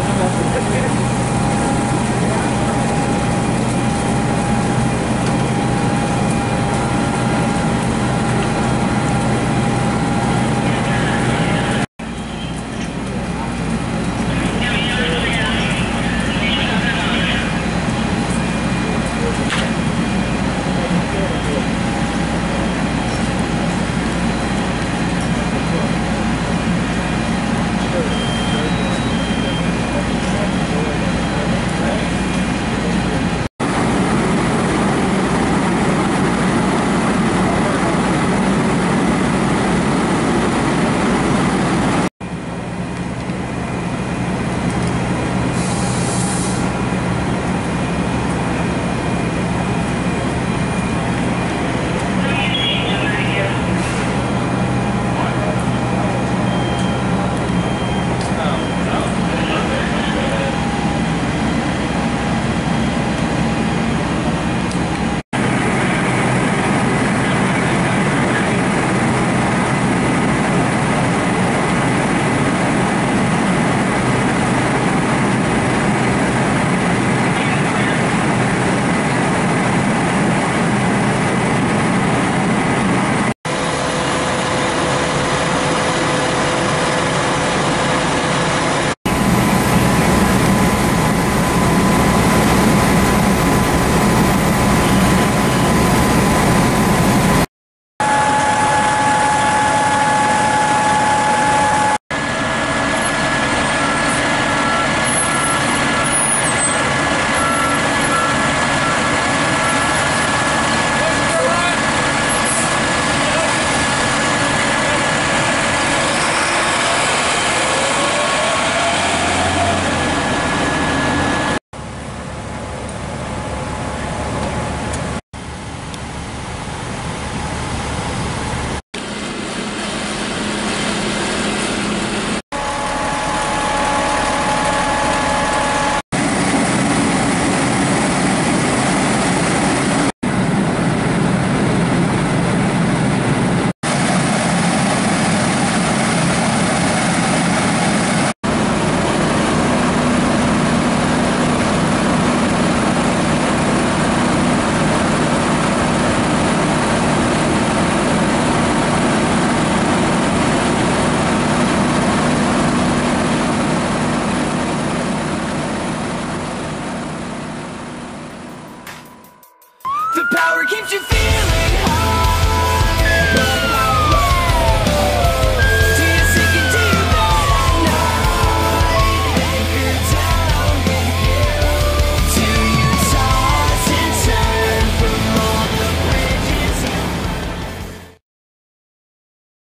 vraiment